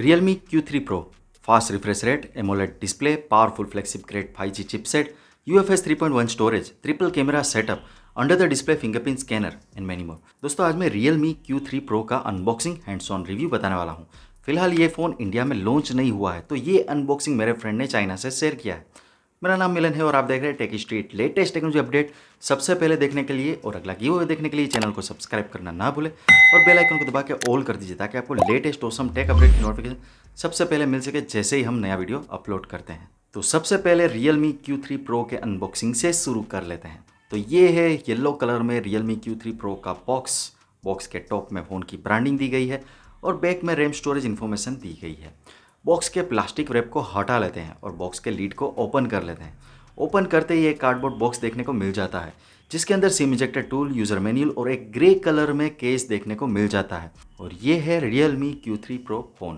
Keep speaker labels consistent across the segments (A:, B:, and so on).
A: Realme Q3 Pro fast refresh rate, AMOLED display, powerful flagship grade 5G chipset, UFS 3.1 storage, triple camera setup, under the display fingerprint scanner and many more दोस्तों आज मैं Realme Q3 Pro का unboxing hands on review बताने वाला हूँ फ़िलहाल ये phone India में लॉन्च नहीं हुआ है तो ये अनबॉक्सिंग मेरे फ्रेंड ने चाइना से शेयर किया है मेरा नाम मिलन है और आप देख रहे हैं tech street. Latest technology update सबसे पहले देखने के लिए और अगला गिव देखने के लिए चैनल को सब्सक्राइब करना ना भूले और बेल आइकन को दबा के ऑल कर दीजिए ताकि आपको लेटेस्ट ओसम टेक अपडेट की नोटिफिकेशन सबसे पहले मिल सके जैसे ही हम नया वीडियो अपलोड करते हैं। तो सबसे पहले Realme Q3 Pro के अनबॉक्सिंग से शुरू कर लेते हैं। तो ये है येलो कलर में Realme Q3 Pro का बॉक्स बॉक्स के टॉप में फ़ोन की ब्रांडिंग दी गई है और बैक में रैम स्टोरेज इन्फॉर्मेशन दी गई है। बॉक्स के प्लास्टिक रैप को हटा लेते हैं और बॉक्स के लीड को ओपन कर लेते हैं। ओपन करते ही एक कार्डबोर्ड बॉक्स देखने को मिल जाता है, जिसके अंदर SIM ejector tool user manual और एक ग्रे कलर में केस देखने को मिल जाता है। और ये है Realme Q3 Pro फ़ोन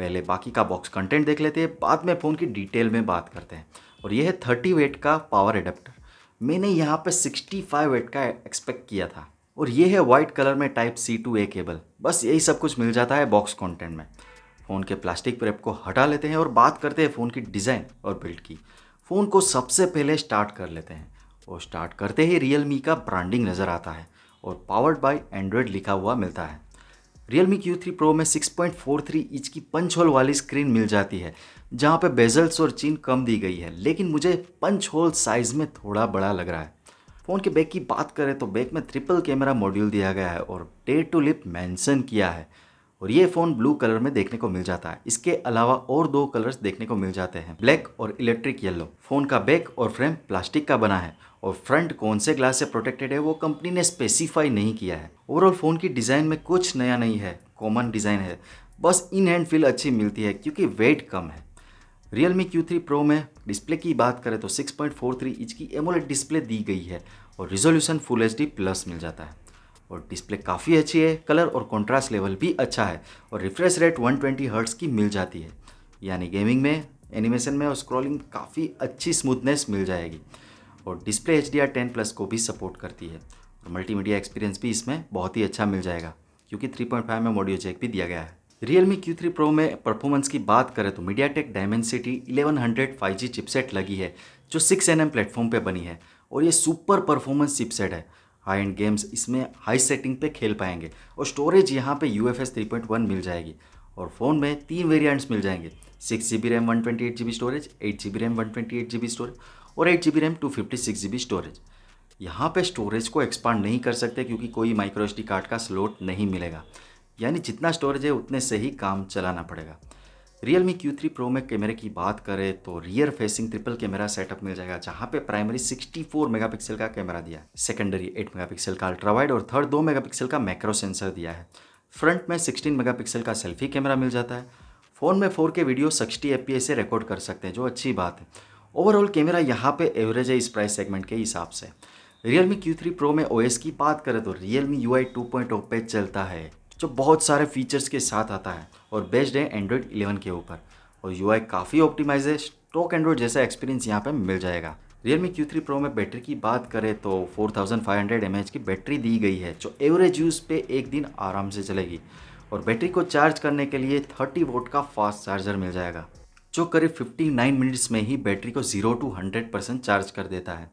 A: पहले बाकी का बॉक्स कंटेंट देख लेते हैं, बाद में फ़ोन की डिटेल में बात करते हैं। और ये है थर्टी वेट का पावर एडेप्टर मैंने यहाँ पर सिक्सटी फाइव वेट का एक्सपेक्ट किया था। और ये है वाइट कलर में type C to A cable बस यही सब कुछ मिल जाता है बॉक्स कंटेंट में। फ़ोन के प्लास्टिक प्रेप को हटा लेते हैं और बात करते हैं फ़ोन की डिज़ाइन और बिल्ड की। फ़ोन को सबसे पहले स्टार्ट कर लेते हैं। और स्टार्ट करते ही रियल का ब्रांडिंग नज़र आता है और पावर्ड बाय एंड्रॉयड लिखा हुआ मिलता है। Realme Q3 Pro में 6.43 इंच की पंच होल वाली स्क्रीन मिल जाती है, जहाँ पे बेजल्स और चीन कम दी गई है, लेकिन मुझे पंच होल साइज़ में थोड़ा बड़ा लग रहा है। फ़ोन के बैक की बात करें तो बैक में ट्रिपल कैमरा मॉड्यूल दिया गया है और डे टू लिप मैंसन किया है। और ये फ़ोन ब्लू कलर में देखने को मिल जाता है। इसके अलावा और दो कलर्स देखने को मिल जाते हैं। ब्लैक और इलेक्ट्रिक येलो फ़ोन का बैक और फ्रेम प्लास्टिक का बना है और फ्रंट कौन से ग्लास से प्रोटेक्टेड है वो कंपनी ने स्पेसिफाई नहीं किया है। ओवरऑल फ़ोन की डिज़ाइन में कुछ नया नहीं है कॉमन डिज़ाइन है। बस इन हैंड फील अच्छी मिलती है क्योंकि वेट कम है। Realme Q3 Pro में डिस्प्ले की बात करें तो 6.43 इंच की एमोलेड डिस्प्ले दी गई है और रिजोल्यूशन फुल एचडी प्लस मिल जाता है। और डिस्प्ले काफ़ी अच्छी है कलर और कॉन्ट्रास्ट लेवल भी अच्छा है और रिफ्रेश रेट 120 ट्वेंटी की मिल जाती है। यानी गेमिंग में एनिमेशन में और स्क्रॉलिंग काफ़ी अच्छी स्मूथनेस मिल जाएगी और display H D R ten plus को भी सपोर्ट करती है। और मल्टीमीडिया एक्सपीरियंस भी इसमें बहुत ही अच्छा मिल जाएगा, क्योंकि 3.5 में मोडियो चेक भी दिया गया है। Realme Q3 Pro में परफॉर्मेंस की बात करें तो MediaTek Dimensity 1100 5G चिपसेट लगी है, जो 6 nm प्लेटफॉर्म पर बनी है और ये सुपर परफॉर्मेंस चिपसेट है। हाई एंड गेम्स इसमें हाई सेटिंग पे खेल पाएँगे और स्टोरेज यहाँ पे U F S three point one मिल जाएगी और फ़ोन में तीन वेरिएंट्स मिल जाएँगे। Six G B RAM one twenty eight G B storage eight G B RAM one twenty eight G B storage और eight G B RAM two fifty six G B storage यहाँ पे storage को expand नहीं कर सकते क्योंकि कोई micro card का स्लोट नहीं मिलेगा। यानी जितना स्टोरेज है उतने से ही काम चलाना पड़ेगा। Realme Q3 Pro में कैमरे की बात करें तो rear facing triple camera setup मिल जाएगा, जहाँ पे प्राइमरी 64 मेगापिक्सल का कैमरा दिया है। सेकेंडरी 8 मेगापिक्सल का अल्ट्रावाइड और थर्ड 2 मेगापिक्सल का मैक्रो सेंसर दिया है। फ्रंट में 16 मेगापिक्सल का सेल्फी कैमरा मिल जाता है। फ़ोन में four K video sixty F से रिकॉर्ड कर सकते हैं, जो अच्छी बात है। ओवरऑल कैमरा यहाँ पे एवरेज है इस प्राइस सेगमेंट के हिसाब से। Realme Q3 Pro में OS की बात करें तो Realme UI 2.0 पे चलता है। जो बहुत सारे फीचर्स के साथ आता है और बेस्ड है एंड्रॉयड 11 के ऊपर। और यूआई काफ़ी ऑप्टिमाइज है। स्टॉक एंड्रॉयड जैसा एक्सपीरियंस यहाँ पर मिल जाएगा। Realme Q3 Pro में बैटरी की बात करें तो 4500 mAh की बैटरी दी गई है, जो एवरेज यूज़ पे एक दिन आराम से चलेगी। और बैटरी को चार्ज करने के लिए 30 वोट का फास्ट चार्जर मिल जाएगा, जो करीब 59 मिनट्स में ही बैटरी को zero to hundred percent charge कर देता है।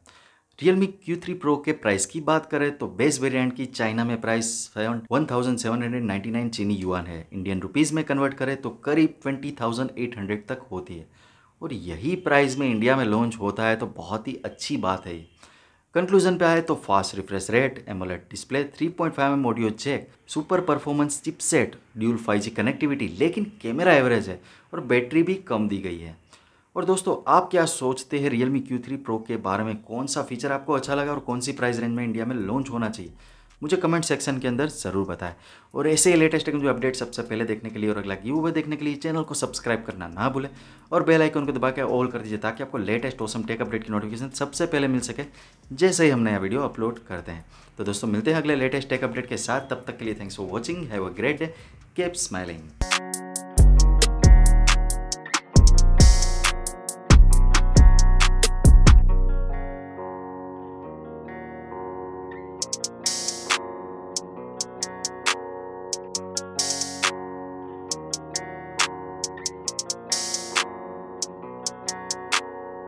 A: Realme Q3 Pro के प्राइस की बात करें तो बेस वेरिएंट की चाइना में price one thousand seven hundred ninety nine चीनी युआन है। इंडियन रुपीज़ में कन्वर्ट करें तो करीब ट्वेंटी थाउज़ेंड एट हंड्रेड तक होती है। और यही प्राइस में इंडिया में लॉन्च होता है तो बहुत ही अच्छी बात है। कंक्लूजन पे आए तो fast refresh rate AMOLED display 3.5 point M audio jack super performance chipset dual 5G connectivity लेकिन कैमरा एवरेज है और बैटरी भी कम दी गई है। और दोस्तों, आप क्या सोचते हैं रियलमी क्यू थ्री प्रो के बारे में? कौन सा फीचर आपको अच्छा लगा और कौन सी प्राइस रेंज में इंडिया में लॉन्च होना चाहिए? मुझे कमेंट सेक्शन के अंदर ज़रूर बताएँ। और ऐसे ही लेटेस्ट जो अपडेट सबसे पहले देखने के लिए और अगला यू वे देखने के लिए चैनल को सब्सक्राइब करना ना भूलें। और बेल आइकन को दबा के ऑल कर दीजिए ताकि आपको लेटेस्ट ओसम टेक अपडेट की नोटिफिकेशन सबसे पहले मिल सके, जैसे ही हम नया वीडियो अपलोड करते हैं। तो दोस्तों, मिलते हैं अगले लेटेस्ट टेक अपडेट के साथ। तब तक के लिए thanks for watching have a great day keep smiling